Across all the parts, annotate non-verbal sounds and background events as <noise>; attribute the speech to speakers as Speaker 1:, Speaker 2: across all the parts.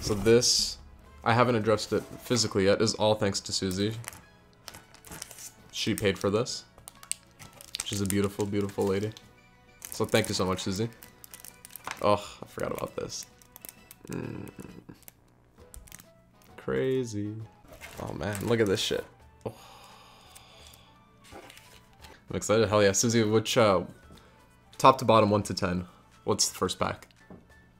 Speaker 1: So this, I haven't addressed it physically yet, is all thanks to Susie. She paid for this. She's a beautiful, beautiful lady. So thank you so much, Susie. Oh, I forgot about this. Mm. Crazy. Oh man, look at this shit. I'm excited. Hell yeah, Susie. Which uh, top to bottom, one to ten? What's the first pack?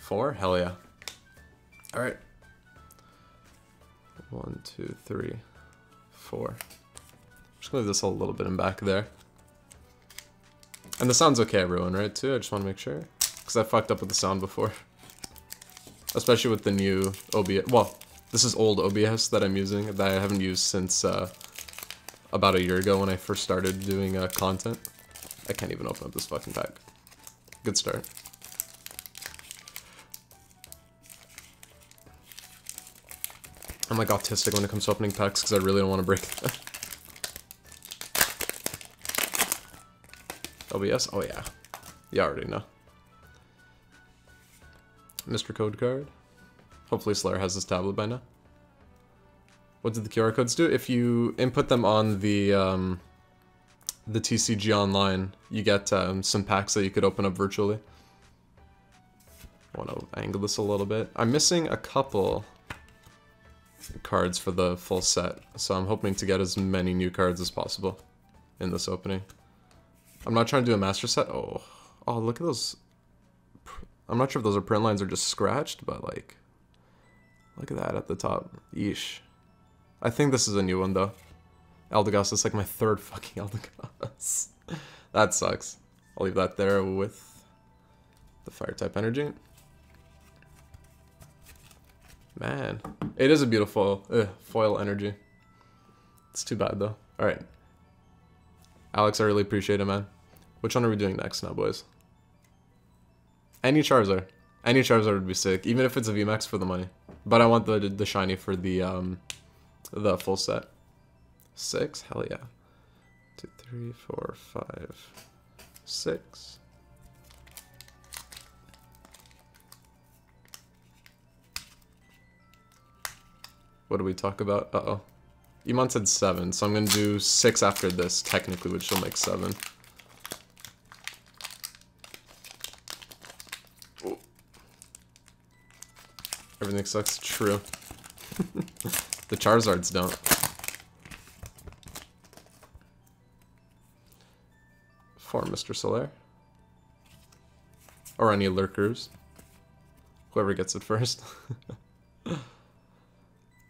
Speaker 1: Four. Hell yeah. All right. One, two, three, four. Just gonna leave this a little bit in back there. And the sound's okay, everyone, right? Too. I just want to make sure, because I fucked up with the sound before, <laughs> especially with the new OBS. Well, this is old OBS that I'm using that I haven't used since uh, about a year ago when I first started doing uh, content. I can't even open up this fucking pack. Good start. I'm like autistic when it comes to opening packs because I really don't want to break <laughs> them. OBS? Oh yeah. You already know. Mr. Code Card. Hopefully Slayer has this tablet by now. What did the QR codes do? If you input them on the um, the TCG online, you get um, some packs that you could open up virtually. I want to angle this a little bit. I'm missing a couple cards for the full set, so I'm hoping to get as many new cards as possible in this opening. I'm not trying to do a master set. Oh, oh, look at those. I'm not sure if those are print lines or just scratched, but like, look at that at the top. Yeesh. I think this is a new one though. Eldegoss is like my third <laughs> fucking Eldegoss. <laughs> that sucks. I'll leave that there with the fire type energy. Man, it is a beautiful ugh, foil energy. It's too bad though. All right, Alex, I really appreciate it, man. Which one are we doing next now, boys? Any Charizard. Any Charizard would be sick, even if it's a VMAX for the money. But I want the the shiny for the um the full set. Six? Hell yeah. Two, three, four, five, six. What do we talk about? Uh-oh. Iman said seven, so I'm gonna do six after this, technically, which will make seven. Everything sucks. True. <laughs> the Charizards don't. For Mr. Solaire. Or any lurkers. Whoever gets it first. <laughs>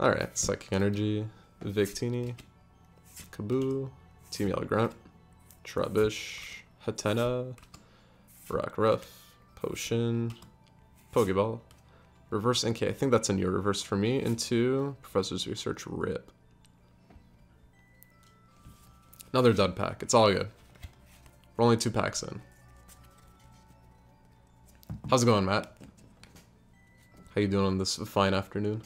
Speaker 1: Alright, Psychic Energy, Victini, Kaboo, Team Yell Grunt, Trubbish, Hatenna, Rockruff, Potion, Pokeball, Reverse Inkay. I think that's a new reverse for me. Into Professor's Research Rip. Another dud pack. It's all good. We're only two packs in. How's it going, Matt? How you doing on this fine afternoon?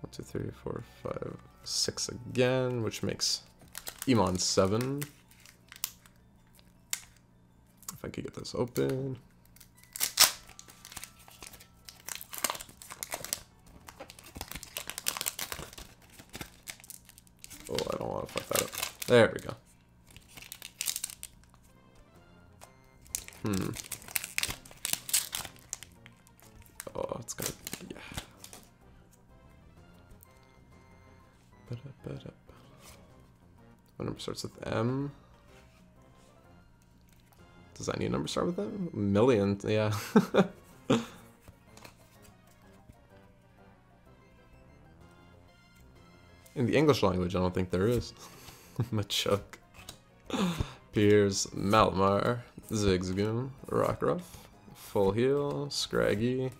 Speaker 1: One, two, three, four, five, six again, which makes Emon seven. If I could get this open. I don't want to fuck that up. There we go. Hmm. Oh, it's gonna, yeah. What number starts with M? Does any number start with M? Million, yeah. <laughs> In the English language, I don't think there is. <laughs> Machoke. Piers, Malamar, Zigzagoon, Rockruff, Full Heal, Scraggy,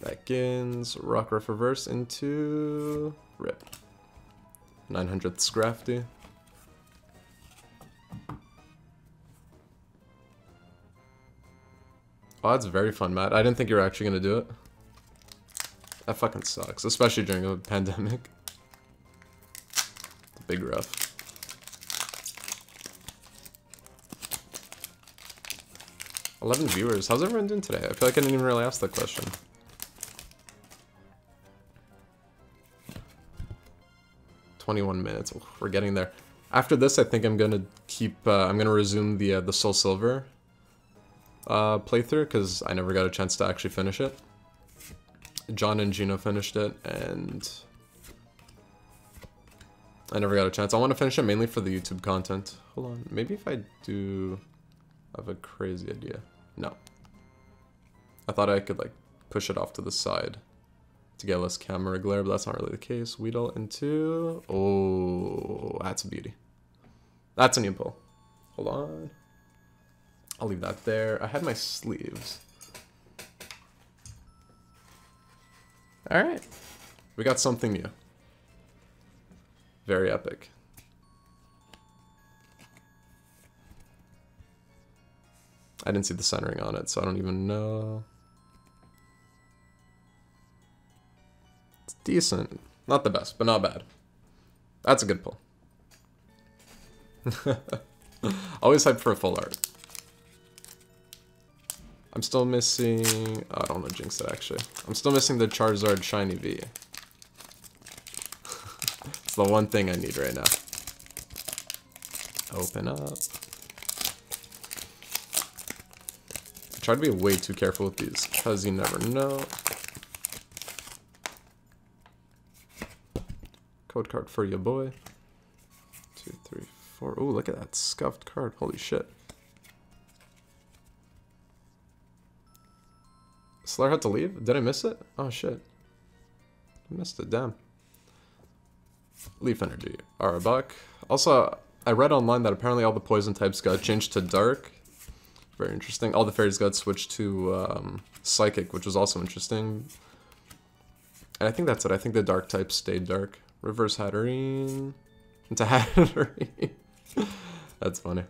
Speaker 1: Beckins, Rockruff Reverse into Rip. 900th Scrafty. Oh, that's very fun, Matt. I didn't think you were actually gonna do it. That fucking sucks, especially during a pandemic. Rough. Eleven viewers. How's everyone doing today? I feel like I didn't even really ask that question. Twenty-one minutes. Oh, we're getting there. After this, I think I'm gonna keep. Uh, I'm gonna resume the uh, the Soul Silver uh, playthrough because I never got a chance to actually finish it. John and Gino finished it, and I never got a chance. I want to finish it mainly for the YouTube content. Hold on, maybe if I do, I have a crazy idea. No, I thought I could like push it off to the side to get less camera glare, but that's not really the case. Weedle into, oh, that's a beauty. That's an impulse. Hold on. I'll leave that there. I had my sleeves. Alright. We got something new. Very epic. I didn't see the centering on it, so I don't even know. It's decent. Not the best, but not bad. That's a good pull. <laughs> Always hype for a full art. I'm still missing... Oh, I don't want to jinx it, actually. I'm still missing the Charizard Shiny V. the one thing I need right now. Open up. I try to be way too careful with these, because you never know. Code card for your boy. Two, three, four. Oh, look at that scuffed card. Holy shit. Slayer had to leave? Did I miss it? Oh shit. I missed it, damn. Leaf Energy, Arbok. Also, I read online that apparently all the poison types got changed to Dark. Very interesting. All the fairies got switched to um, Psychic, which was also interesting. And I think that's it. I think the Dark types stayed Dark. Reverse Hatterene. Into <laughs> Hatterene. that's funny.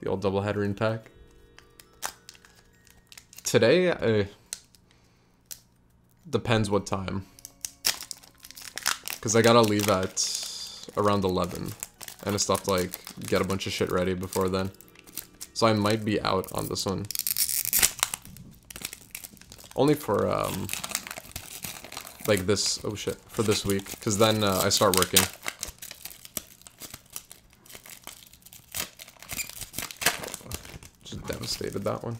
Speaker 1: The old double Hatterene pack today, uh, depends what time. Because I gotta leave at around 11. And it's stuff like get a bunch of shit ready before then. So I might be out on this one. Only for, um, like this, oh shit, for this week. Because then uh, I start working. Just devastated that one.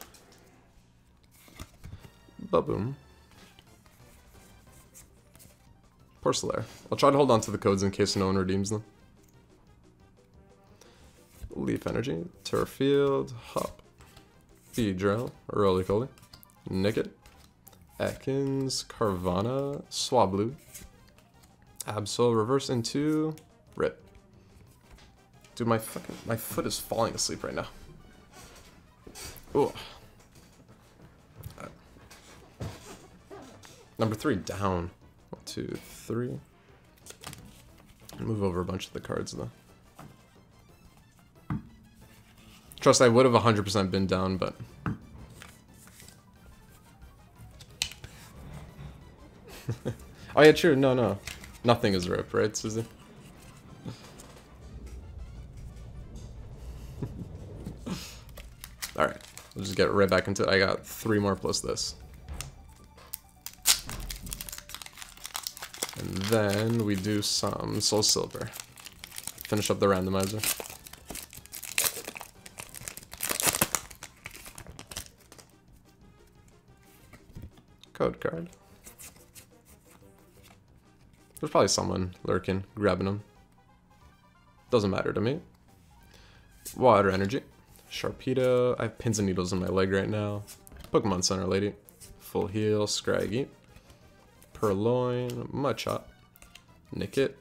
Speaker 1: Baboom. I'll try to hold on to the codes in case no one redeems them. Leaf Energy, Turffield, Hop, Beedrill, Rolycoly, Nickit, Ekans, Carvanha, Swablu, Absol, Reverse into Rip. Dude, my fucking my foot is falling asleep right now. Ooh. Number three down. One, two, three. Move over a bunch of the cards though. Trust I would have 100% been down, but... <laughs> oh yeah, true. No, no. Nothing is rope, right, Susie? <laughs> Alright. We'll just get right back into it. I got three more plus this. Then we do some Soul Silver. Finish up the randomizer. Code card. There's probably someone lurking, grabbing them. Doesn't matter to me. Water Energy. Sharpedo. I have pins and needles in my leg right now. Pokemon Center Lady. Full Heal. Scraggy. Purrloin, Machop, Nickit,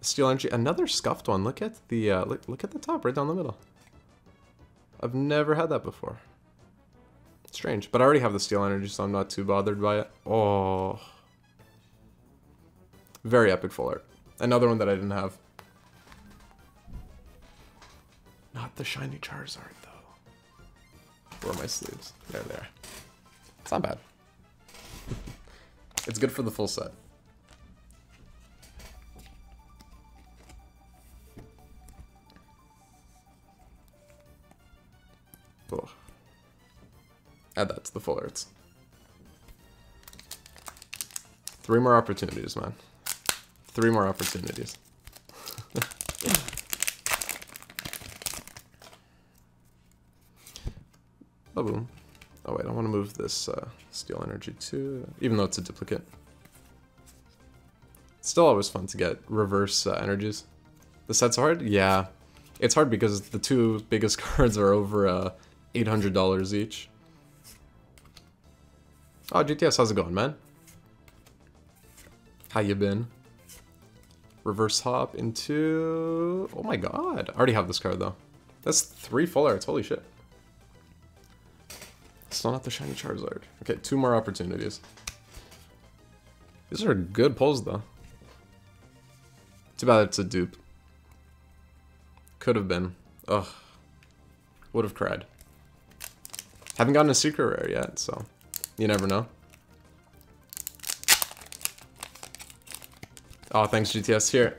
Speaker 1: Steel Energy, another scuffed one. Look at the uh, look look at the top right down the middle. I've never had that before. Strange, but I already have the Steel Energy, so I'm not too bothered by it. Oh, very epic full art. Another one that I didn't have. Not the shiny Charizard though. Where are my sleeves? There, there. It's not bad. <laughs> It's good for the full set. Oh. Add that to the full arts. Three more opportunities, man. Three more opportunities. <laughs> oh, boom. Oh, wait, I want to move this uh, steel energy too, even though it's a duplicate. Still always fun to get reverse uh, energies. The set's hard? Yeah. It's hard because the two biggest <laughs> cards are over uh, $800 each. Oh, GTS, how's it going, man? How you been? Reverse hop into... Oh my god. I already have this card, though. That's three full arts. Holy shit. Still not the shiny Charizard. Okay, two more opportunities. These are good pulls, though. Too bad it's a dupe. Could have been. Ugh. Would have cried. Haven't gotten a secret rare yet, so you never know. Oh, thanks GTS. Here.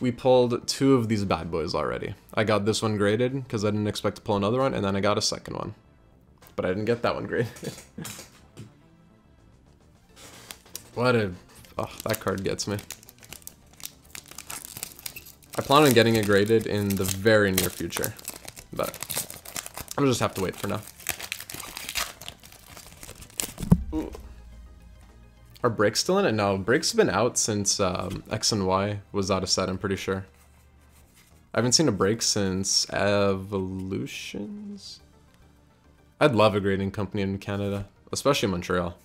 Speaker 1: We pulled two of these bad boys already. I got this one graded because I didn't expect to pull another one, and then I got a second one. But I didn't get that one graded. <laughs> what a... Oh, that card gets me. I plan on getting it graded in the very near future, but I'll just have to wait for now. Ooh. Are breaks still in it? No, breaks have been out since um, X and Y was out of set, I'm pretty sure. I haven't seen a break since Evolutions? I'd love a grading company in Canada, especially Montreal.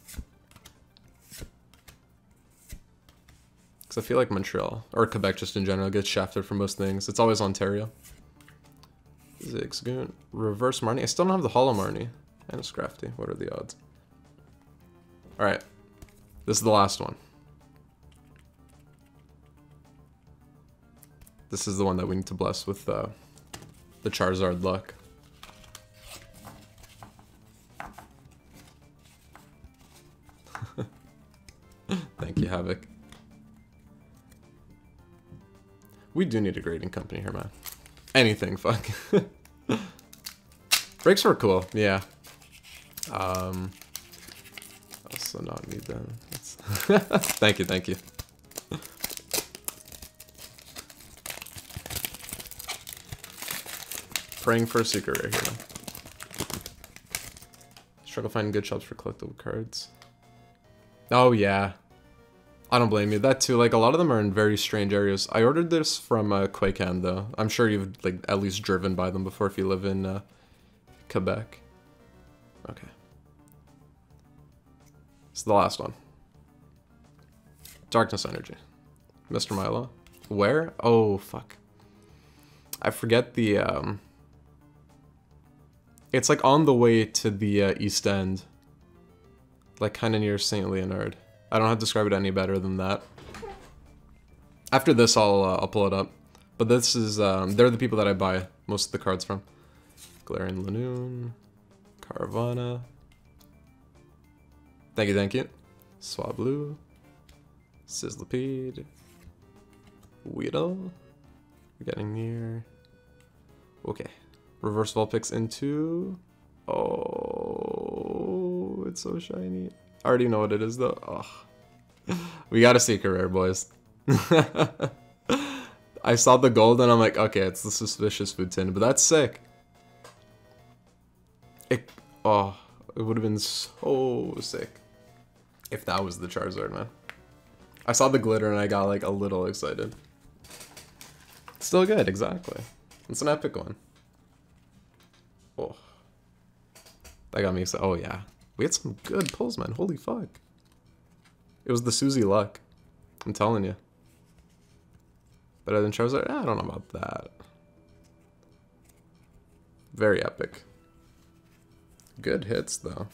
Speaker 1: Because I feel like Montreal, or Quebec just in general, gets shafted for most things. It's always Ontario. Zigzagoon. Reverse Marnie. I still don't have the Holo Marnie. And a Scrafty. What are the odds? Alright. This is the last one. This is the one that we need to bless with uh, the Charizard luck. <laughs> Thank you, Havoc. We do need a grading company here, man. Anything, fuck. <laughs> Breaks were cool, yeah. Um, also not need them. <laughs> thank you, thank you. Praying for a secret right here. Struggle finding good shops for collectible cards. Oh yeah, I don't blame you. That too, like a lot of them are in very strange areas. I ordered this from uh, Quakehan though. I'm sure you've like at least driven by them before if you live in uh, Quebec. Okay. It's the last one. Darkness Energy. Mr. Milo. Where? Oh, fuck. I forget the, um... It's like on the way to the uh, East End. Like kind of near St. Leonard. I don't have to describe it any better than that. After this, I'll, uh, I'll pull it up. But this is, um, they're the people that I buy most of the cards from. Galarian Linoone, Carvanha. Thank you, thank you. Swablu, Sizzlipede, Weedle. We're getting near. Okay. Reverse Vulpix into... Oh, it's so shiny. I already know what it is though. Oh. We got a secret rare, boys. <laughs> I saw the gold and I'm like, okay, it's the suspicious food tin, but that's sick. It, oh, it would have been so sick if that was the Charizard, man. I saw the glitter and I got like a little excited. Still good, exactly. It's an epic one. Oh. That got me excited. Oh yeah, we had some good pulls, man. Holy fuck. It was the Susie luck. I'm telling you. Better than Charizard? I don't know about that. Very epic. Good hits, though.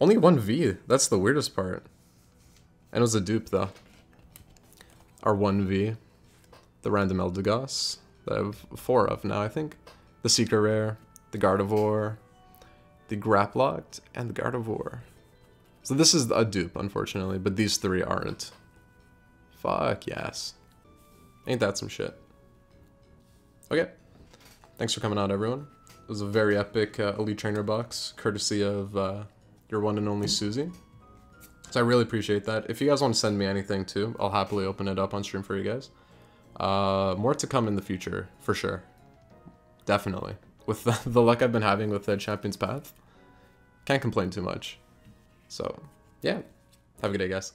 Speaker 1: Only one V. That's the weirdest part. And it was a dupe, though. Our 1V. The random Eldegoss. That I have four of now, I think. The Secret Rare. The Gardevoir the Grapploct, and the Gardevoir. So this is a dupe, unfortunately, but these three aren't. Fuck yes. Ain't that some shit. Okay. Thanks for coming out, everyone. It was a very epic uh, Elite Trainer box, courtesy of uh, your one and only Susie. So I really appreciate that. If you guys want to send me anything too, I'll happily open it up on stream for you guys. Uh, more to come in the future, for sure. Definitely. With the, the luck I've been having with the Champion's Path, can't complain too much. So, yeah. Have a good day, guys.